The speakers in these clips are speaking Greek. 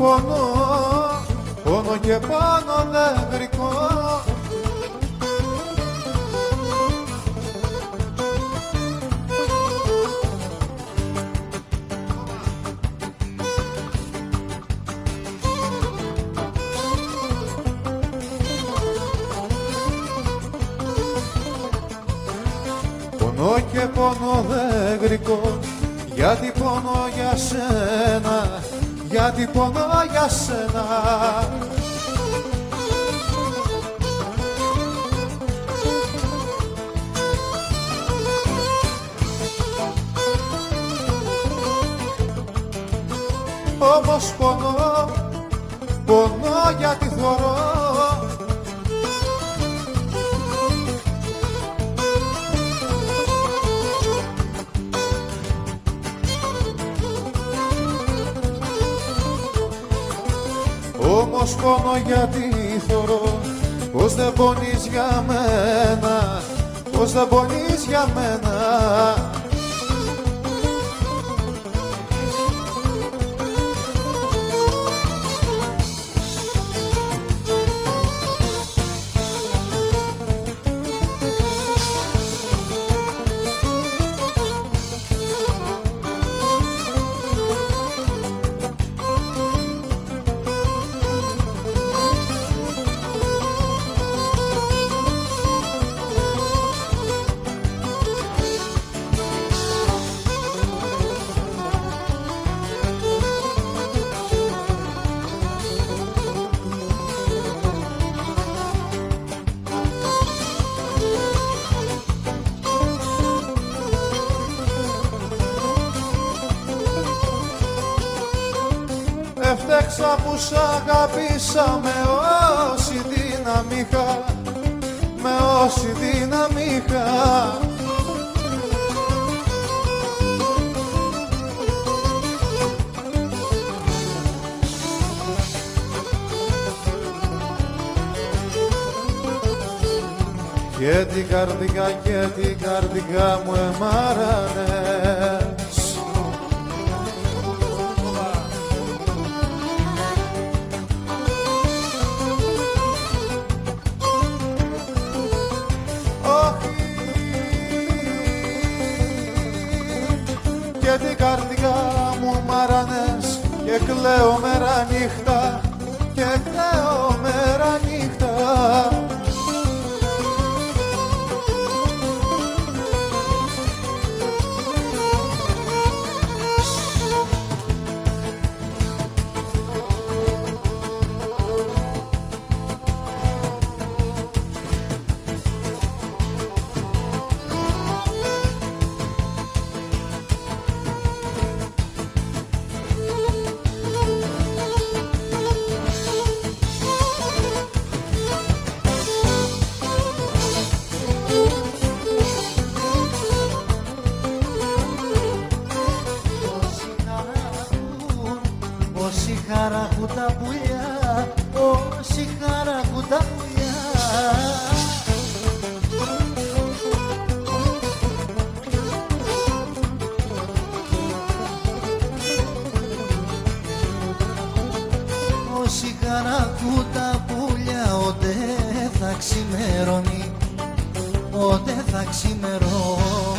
πόνο, πόνο και πόνο νευρικό. Πονώ και πόνο νευρικό γιατί πονώ για σένα γιατί πονώ για σένα. Όμως πονώ, πονώ γιατί θωρώ Όμως πόνο γιατί θωρώ. Πως δεν πονείς για μένα Πως δεν πονείς για μένα Έφταξα που σ' αγαπήσα με όση δύναμη είχα με όση δύναμη είχα Και την καρδιά και την καρδιά μου εμάρανες κλαίω μέρα νύχτα και κλαίω ξημερώνει, ότε θα ξημερώνει,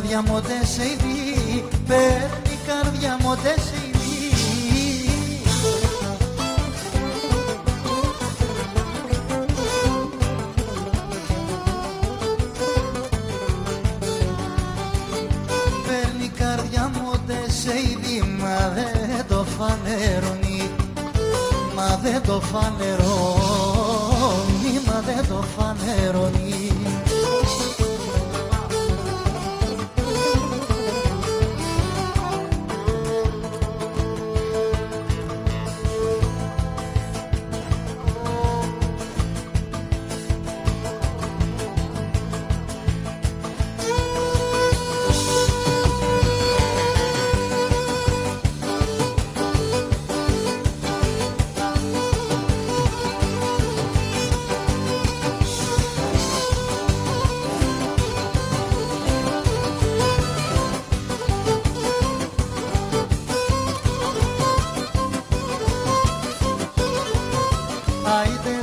καρδιά μου ότε σε ειδεί, παίρνει η καρδιά μου ότε σε ειδεί. Παίρνει η καρδιά μου ότε σε ειδεί, μα δεν το φανερώνει, μα δεν το φανερώνει,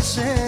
hacer.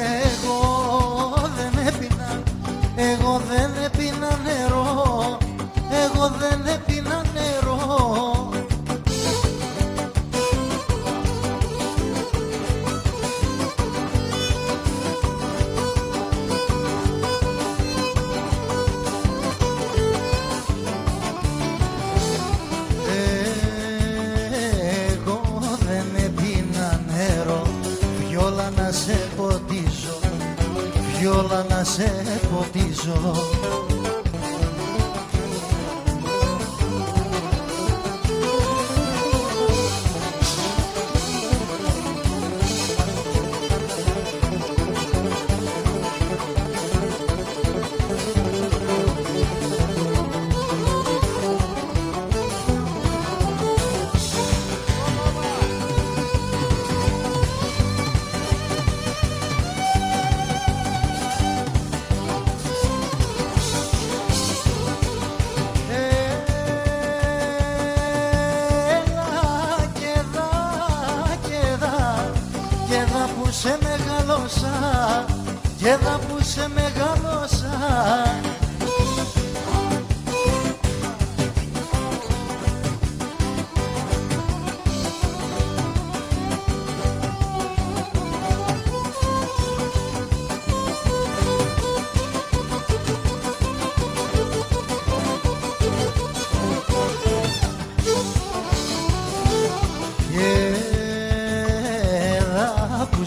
Κι όλα να σε ποτίζω σε μεγαλώσα, και δα που σε μεγαλώσα.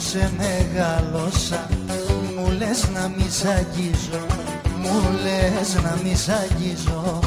Σε μεγάλωσα. Μου λες να μη σ' αγγίζω Μου λες να μη σ' αγγίζω